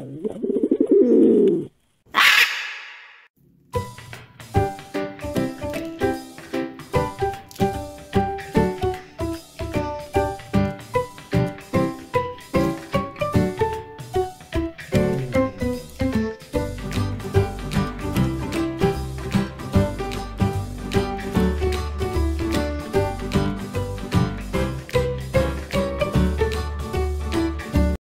and